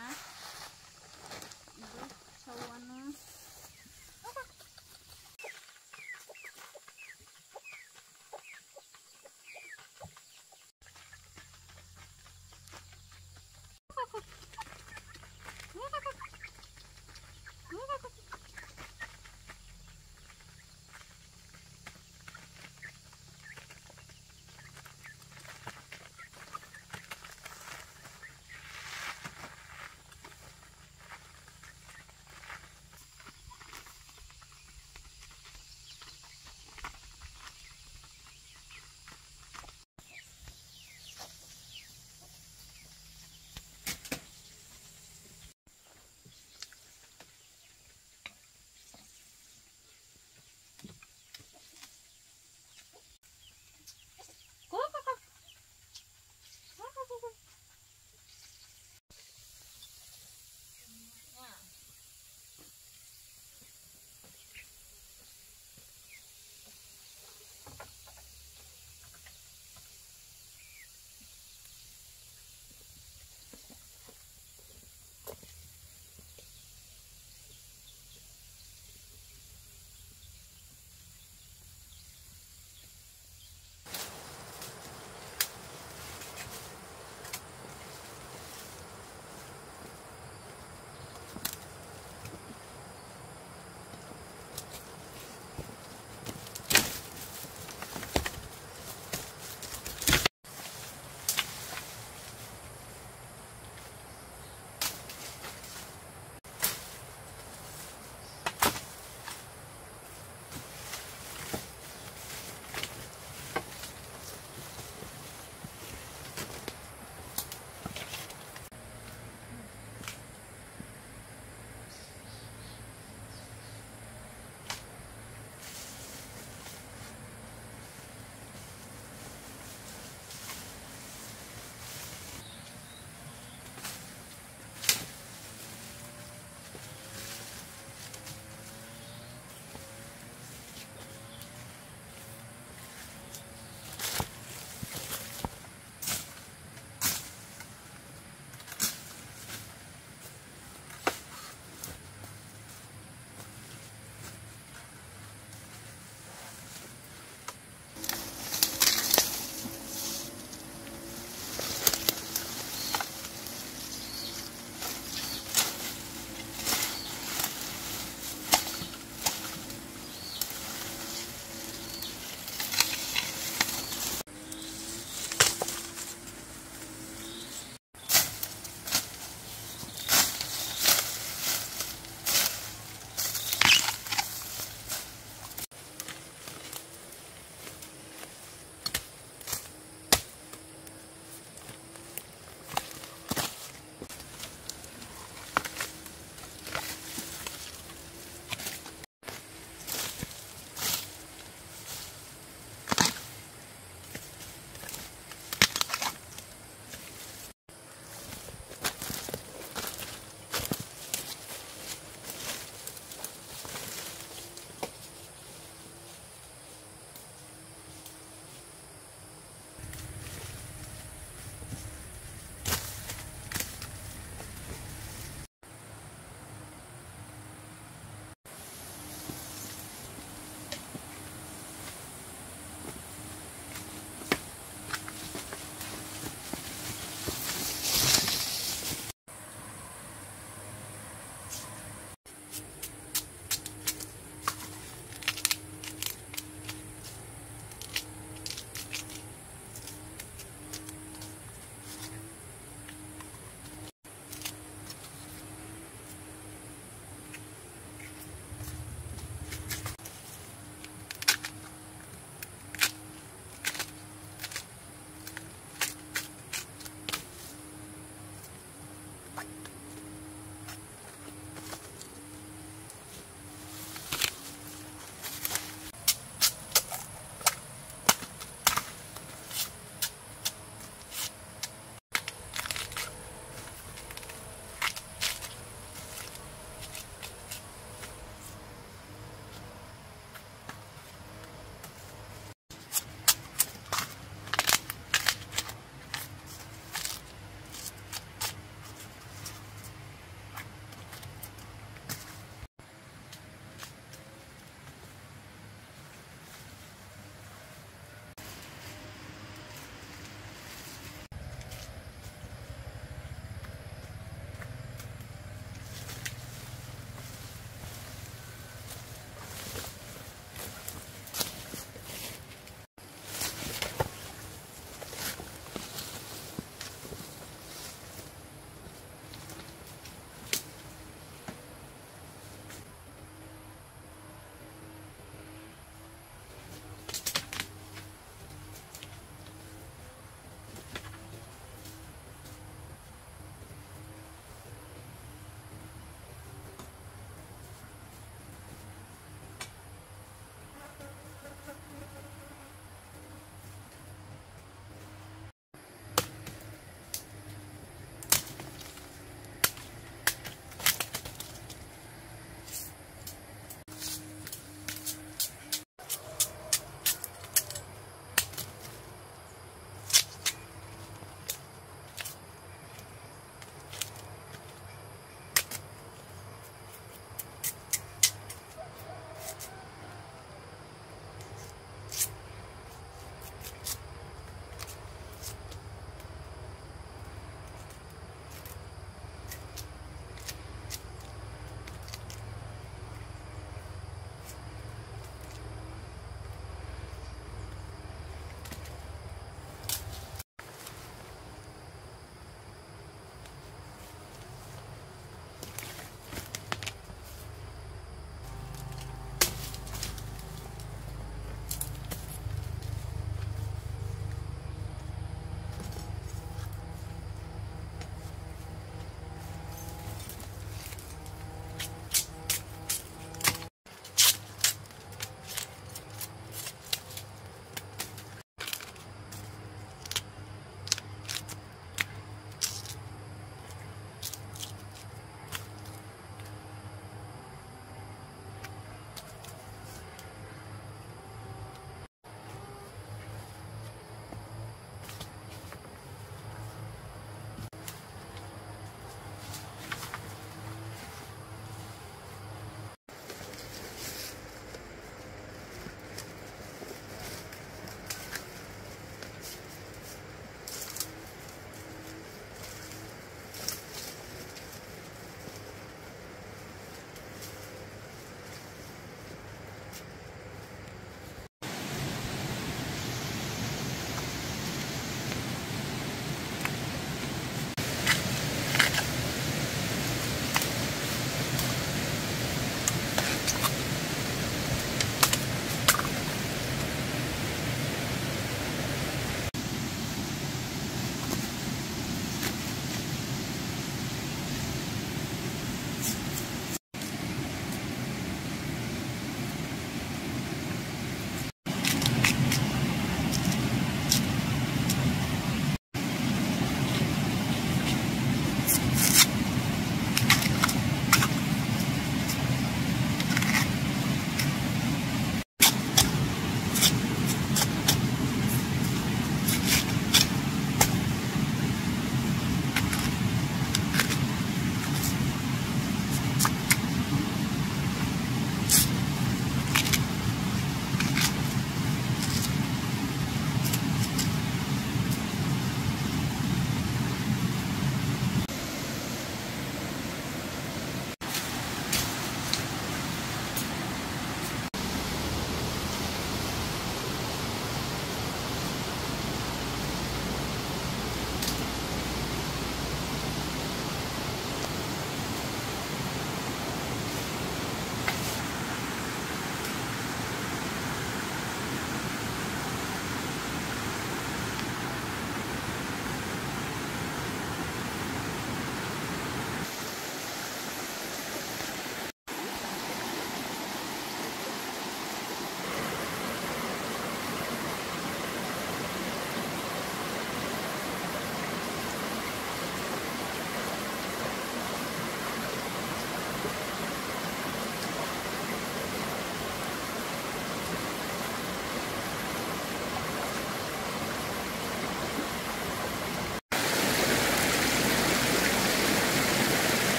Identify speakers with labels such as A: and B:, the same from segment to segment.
A: นะ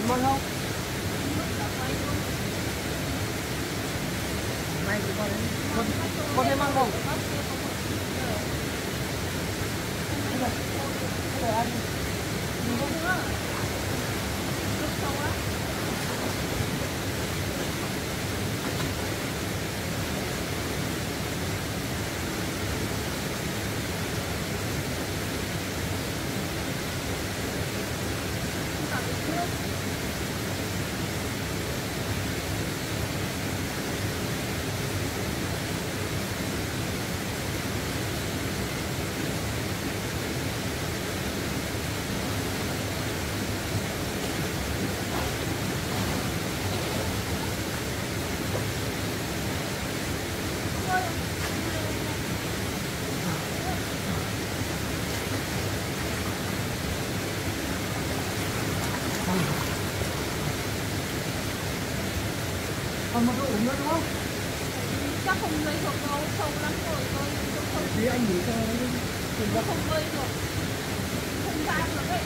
B: Một
A: món không? Này thì con con con thêm mang không? Cái này nữa đúng không?
B: Chắc không lấy được đâu, sâu lắm rồi tôi
A: Thì anh ra
B: không bơi được. Không ra được đấy.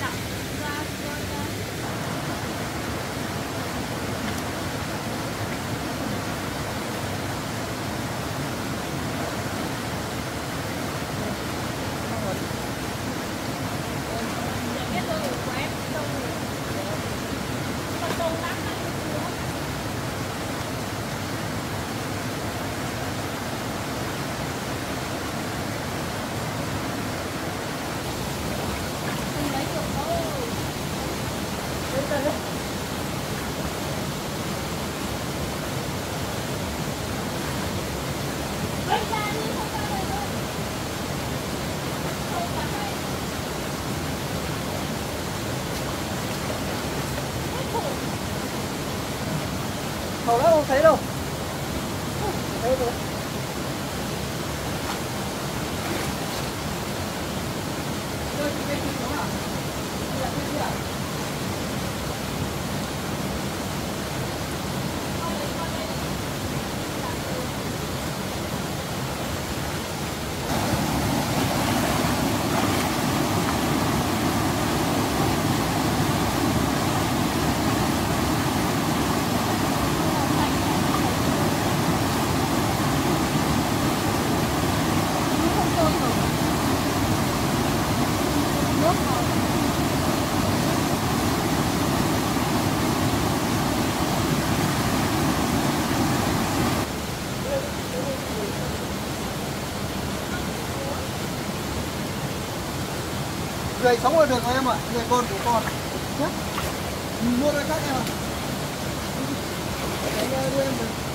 B: Đặt ra rồi ra. Để biết đôi của em đi đâu rồi. Con câu lắm đấy. Không lấy được đâu. Lấy ra đi, không ra đây đâu. Không ra đây. Ôi khổ.
A: Hầu lắm không thấy đâu? Thấy rồi Người sống là được rồi em ạ, người con của con. Nhé, mua cái các em ạ. Đấy, đưa em rồi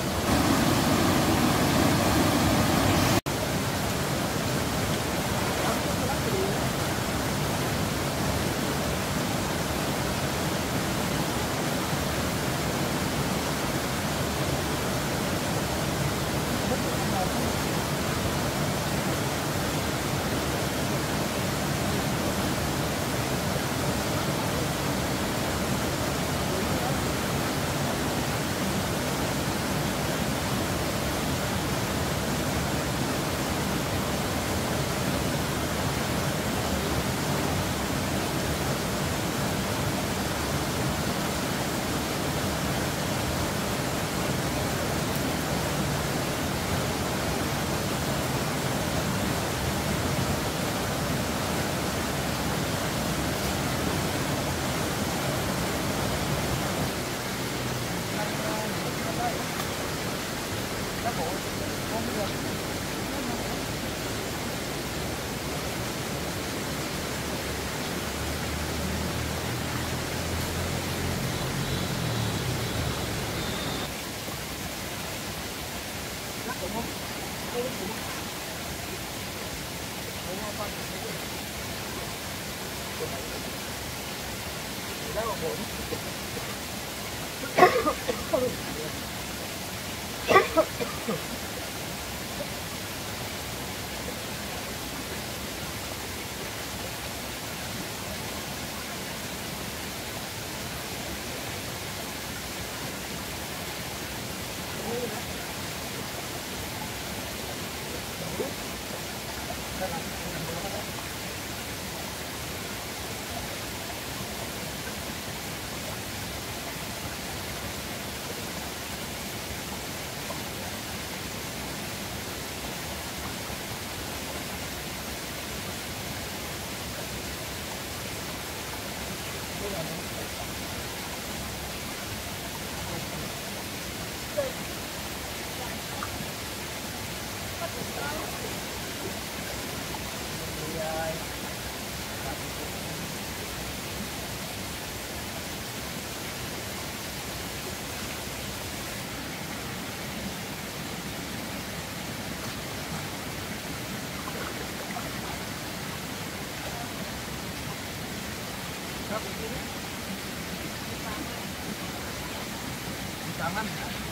A: Không? Đúng không con?